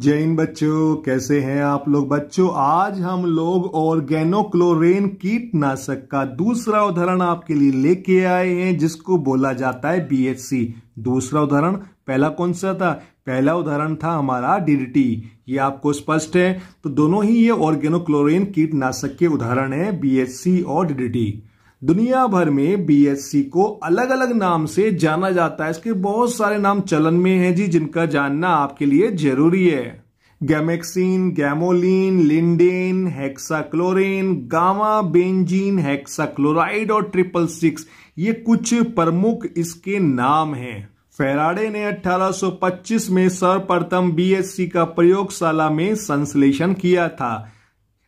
जय हिंद बच्चों, कैसे हैं आप लोग? बच्चों, आज हम लोग ऑर्गेनोक्लोरेन कीटनाशक का दूसरा उदाहरण आपके लिए लेके आए हैं, जिसको बोला जाता है बीएचसी दूसरा उदाहरण, पहला कौन सा था? पहला उदाहरण था हमारा डीडीटी ये आपको स्पष्ट है। तो दोनों ही ये ऑर्गेनोक्लोरेन कीटनाशक के उदाहरण है बीएचसी और डीडीटी दुनिया भर में बीएससी को अलग अलग नाम से जाना जाता है। इसके बहुत सारे नाम चलन में हैं जी, जिनका जानना आपके लिए ज़रूरी है। Gammexane, Gammalin, lindane, hexachlorane, gamma benzene, hexachloride और ट्रिपल सिक्स, ये कुछ प्रमुख इसके नाम हैं। फेराडे ने 1825 में सर्वप्रथम बीएससी का प्रयोगशाला में संश्लेषण किया था।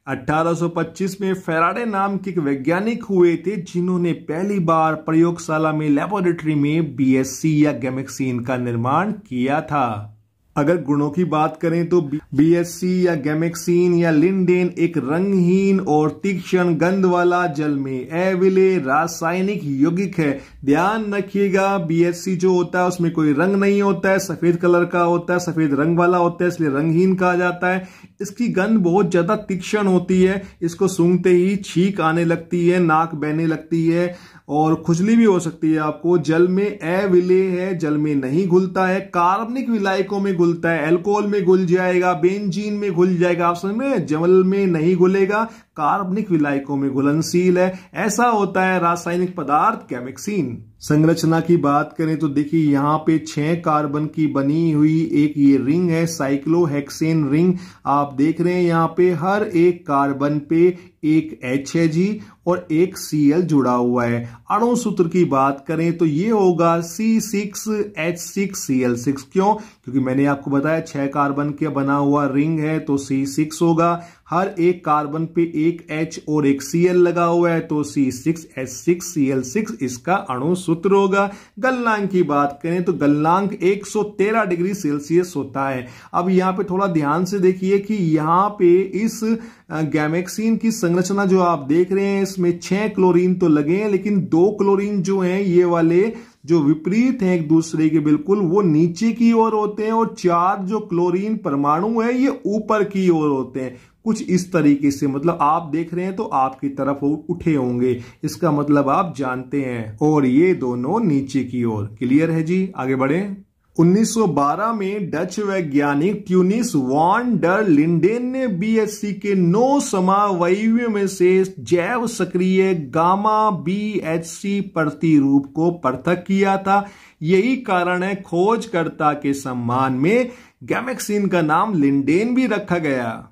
1825 में फेराडे नाम के एक वैज्ञानिक हुए थे, जिन्होंने पहली बार प्रयोगशाला में लेबोरेटरी में बीएससी या गैमेक्सिन का निर्माण किया था। अगर गुणों की बात करें तो बीएससी या गैमेक्सीन या लिंडेन एक रंगहीन और तीक्ष्ण गंध वाला जल में एविले रासायनिक यौगिक है। ध्यान रखिएगा बीएससी जो होता है उसमें कोई रंग नहीं होता है, सफ़ेद कलर का होता है, सफ़ेद रंग वाला होता है, इसलिए रंगहीन कहा जाता है। इसकी गंध बहुत ज़्यादा तीक्ष्ण होती है, इसको सूंघते ही छींक आने लगती है, नाक बहने लगती है और खुजली भी हो सकती है आपको। जल में अविले है, जल में नहीं घुलता है। कार्बनिक विलायकों में घुलता है एल्कोहल में घुल जाएगा बेंजीन में घुल जाएगा। आप समझ में? जल में नहीं घुलेगा, कार्बनिक विलायकों में घुलनशील है। ऐसा होता है रासायनिक पदार्थ कैमिक्सिन संरचना की बात करें तो देखिए, यहाँ पे छह कार्बन की बनी हुई एक ये रिंग है साइक्लोहेक्सेन रिंग। आप देख रहे हैं यहाँ पे हर एक कार्बन पे एक एच है जी और एक सी एल जुड़ा हुआ है। अणु सूत्र की बात करें तो ये होगा C six H six C L six क्यों? क्योंकि मैंने आपको बताया छह कार्बन के बना हुआ रिंग है तो सी सिक्स होगा। हर एक कार्बन पे एक एच और एक सी एल लगा हुआ है तो C six H six C L six इसका अणु सूत्र होगा। गलनांक की बात करें तो गलनांक 113 डिग्री सेल्सियस होता है। अब यहाँ पे थोड़ा ध्यान से देखिए कि यहाँ पे इस गैमेक्सिन की संरचना जो आप देख रहे हैं, इसमें छह क्लोरीन तो लगे हैं, लेकिन दो क्लोरीन जो हैं, ये वाले जो विपरीत हैं एक दूसरे के बिल्कुल, वो नीचे की ओर होते हैं और चार जो क्लोरीन परमाणु है, ये ऊपर की ओर होते हैं। कुछ इस तरीके से मतलब आप देख रहे हैं तो आपकी तरफ़ उठे होंगे। इसका मतलब आप जानते हैं। और ये दोनों नीचे की ओर। क्लियर है जी? आगे बढ़े। 1912 में डच वैज्ञानिक ट्यूनिस वॉन डर लिंडेन ने बीएससी के नौ समावयवियों में से जैव सक्रिय गामा बीएचसी प्रतिरूप को पृथक किया था। यही कारण है खोजकर्ता के सम्मान में गैमेक्सिन का नाम लिंडेन भी रखा गया।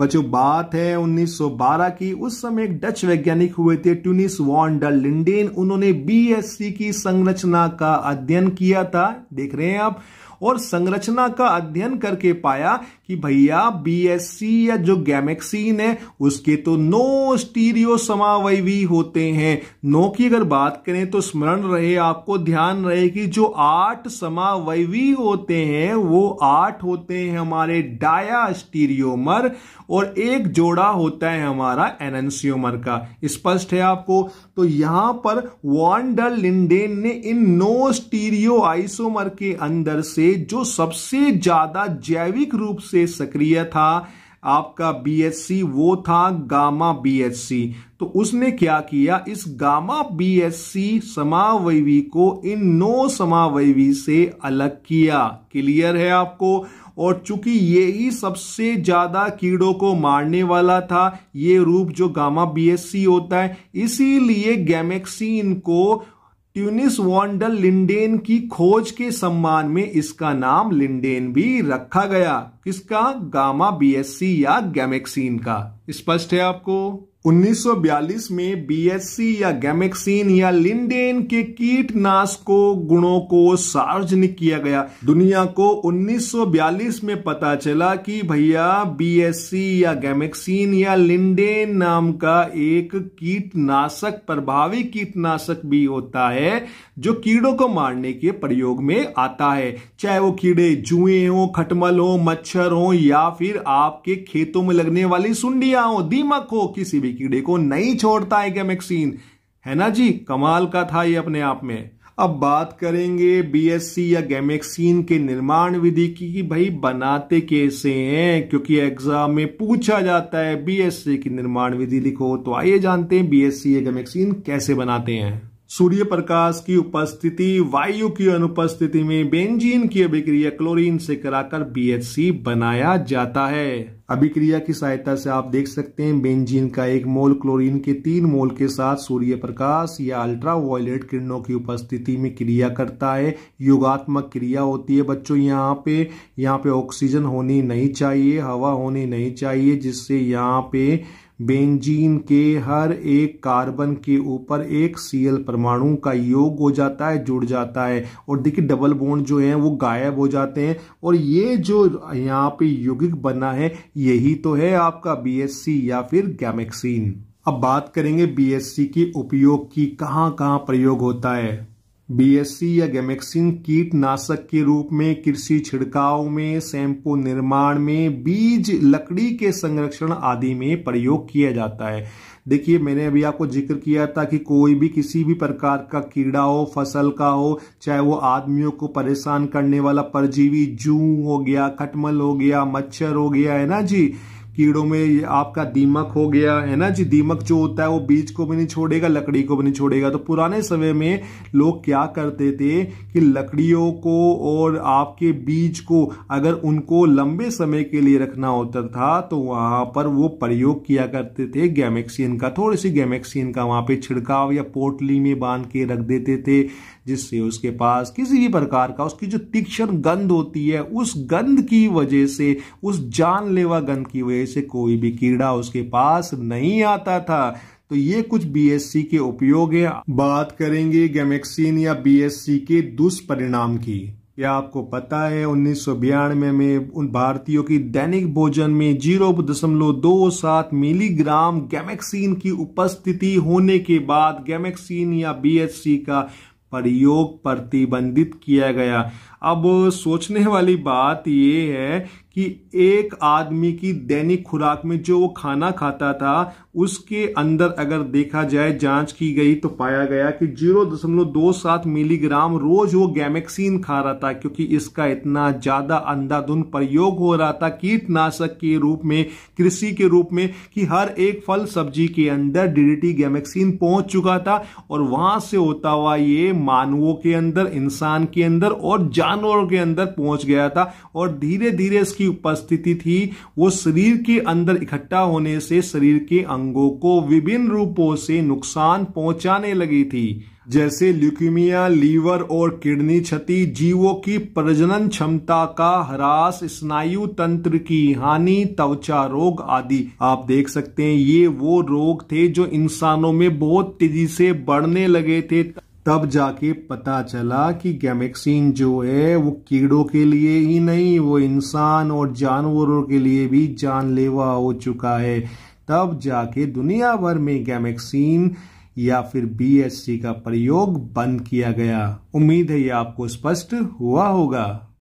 बच्चों, बात है 1912 की। उस समय एक डच वैज्ञानिक हुए थे, ट्यूनिस वॉन डर लिंडेन उन्होंने बीएससी की संरचना का अध्ययन किया था। देख रहे हैं आप। और संरचना का अध्ययन करके पाया कि भैया बीएससी या जो गैमेक्सीन है, उसके तो नो स्टीरियो समावयवी होते हैं। नो की अगर बात करें तो स्मरण रहे, आपको ध्यान रहे कि जो आठ समावयवी होते हैं, वो आठ होते हैं हमारे डाया स्टीरियोमर और एक जोड़ा होता है हमारा एनएनसियोमर का। स्पष्ट है आपको? तो यहाँ पर वॉन्डर लिंडेन ने इन नो स्टीरियो आइसोमर के अंदर से जो सबसे ज़्यादा जैविक रूप से सक्रिय था, आपका बीएससी वो था गामा बीएससी तो उसने क्या किया? इस गामा बीएससी समावयवी को इन नो समावयवी से अलग किया। क्लियर है आपको? और चूँकि ये ही सबसे ज़्यादा कीड़ों को मारने वाला था, ये रूप जो गामा बीएससी होता है, इसीलिए गैमेक्सीन को ट्यूनिस वॉन्डल लिंडेन की खोज के सम्मान में इसका नाम लिंडेन भी रखा गया। किसका? गामा बीएससी या गैमेक्सीन का। स्पष्ट है आपको? 1942 में बीएससी या गैमेक्सिन या लिंडेन के कीटनाशकों गुणों को सार्वजनिक किया गया। दुनिया को 1942 में पता चला कि भैया बीएससी या गैमेक्सिन या लिंडेन नाम का एक कीटनाशक, प्रभावी कीटनाशक भी होता है, जो कीड़ों को मारने के प्रयोग में आता है। चाहे वो कीड़े जुए हो, खटमल हो, मच्छर हो, या फिर आपके खेतों में लगने वाली सुंडियाँ हो, दीमक हो, किसी भी कीड़े को नहीं छोड़ता है गैमेक्सीन है ना जी? कमाल का था ये अपने आप में। अब बात करेंगे बीएससी या गैमेक्सीन के निर्माण विधि की कि भाई बनाते कैसे हैं? क्योंकि एग्ज़ाम में पूछा जाता है बीएससी की निर्माण विधि लिखो तो आइए जानते हैं बीएससी या गैमेक्सीन कैसे बनाते हैं। सूर्य प्रकाश की उपस्थिति, वायु की अनुपस्थिति में बेंजीन की अभिक्रिया क्लोरीन से कराकर बीएचसी बनाया जाता है। अभिक्रिया की सहायता से आप देख सकते हैं, बेंजीन का एक मोल क्लोरीन के तीन मोल के साथ सूर्य प्रकाश या अल्ट्रा वायलेट किरणों की उपस्थिति में क्रिया करता है। योगात्मक क्रिया होती है बच्चों, यहाँ पे यहाँ पे ऑक्सीजन होनी नहीं चाहिए, हवा होनी नहीं चाहिए, जिससे यहाँ पे बेंजीन के हर एक कार्बन के ऊपर एक सीएल परमाणु का योग हो जाता है, जुड़ जाता है। और देखिए डबल बॉन्ड जो है, वो गायब हो जाते हैं। और ये जो यहाँ पे यौगिक बना है, यही तो है आपका बीएससी या फिर गैमेक्सीन अब बात करेंगे बीएससी के उपयोग की कहाँ कहाँ प्रयोग होता है। बीएससी या गैमेक्सिन कीटनाशक के रूप में, कृषि छिड़काव में, शैम्पू निर्माण में, बीज, लकड़ी के संरक्षण आदि में प्रयोग किया जाता है। देखिए, मैंने अभी आपको ज़िक्र किया था कि कोई भी किसी भी प्रकार का कीड़ा हो, फ़सल का हो, चाहे वो आदमियों को परेशान करने वाला परजीवी, जू हो गया, खटमल हो गया, मच्छर हो गया, है ना जी? कीड़ों में ये आपका दीमक हो गया, है ना जी? दीमक जो होता है वो बीज को भी नहीं छोड़ेगा, लकड़ी को भी नहीं छोड़ेगा। तो पुराने समय में लोग क्या करते थे कि लकड़ियों को और आपके बीज को अगर उनको लंबे समय के लिए रखना होता था तो वहाँ पर वो प्रयोग किया करते थे। गैमेक्सियन का, थोड़ी सी गैमेक्सियन का वहाँ पे छिड़काव या पोटली में बाँध के रख देते थे, जिससे उसके पास किसी भी प्रकार का उसकी जो तीक्ष्ण गंध होती है, उस गंध की वजह से, उस जानलेवा गंध की वजह से कोई भी कीड़ा उसके पास नहीं आता था। तो ये कुछ बीएससी के उपयोग है बात करेंगे गैमेक्सिन या बीएससी के दुष्परिणाम की। क्या आपको पता है उन्नीस सौ बयानवे में उन भारतीयों की दैनिक भोजन में ज़ीरो दशमलव दो सात मिलीग्राम गैमेक्सिन की उपस्थिति होने के बाद गैमेक्सिन या बीएससी का प्रयोग प्रतिबंधित किया गया। अब सोचने वाली बात यह है कि एक आदमी की दैनिक खुराक में जो वो खाना खाता था, उसके अंदर अगर देखा जाए, जाँच की गई तो पाया गया कि ज़ीरो दशमलव दो सात मिलीग्राम रोज वो गैमेक्सीन खा रहा था, क्योंकि इसका इतना ज़्यादा अंधाधुन प्रयोग हो रहा था कीटनाशक के रूप में, कृषि के रूप में, कि हर एक फल सब्ज़ी के अंदर डीडीटी गैमेक्सीन पहुँच चुका था और वहाँ से होता हुआ ये मानवों के अंदर, इंसान के अंदर और जानवरों के अंदर पहुँच गया था और धीरे धीरे इसकी की उपस्थिति थी, वो शरीर के अंदर इकट्ठा होने से शरीर के अंगों को विभिन्न रूपों से नुकसान पहुँचाने लगी थी। जैसे ल्यूकीमिया लीवर और किडनी क्षति, जीवों की प्रजनन क्षमता का ह्रास, स्नायु तंत्र की हानि, त्वचा रोग आदि। आप देख सकते हैं, ये वो रोग थे जो इंसानों में बहुत तेज़ी से बढ़ने लगे थे। तब जाके पता चला कि गैमेक्सिन जो है, वो कीड़ों के लिए ही नहीं, वो इंसान और जानवरों के लिए भी जानलेवा हो चुका है। तब जाके दुनिया भर में गैमेक्सिन या फिर बीएससी का प्रयोग बंद किया गया। उम्मीद है ये आपको स्पष्ट हुआ होगा।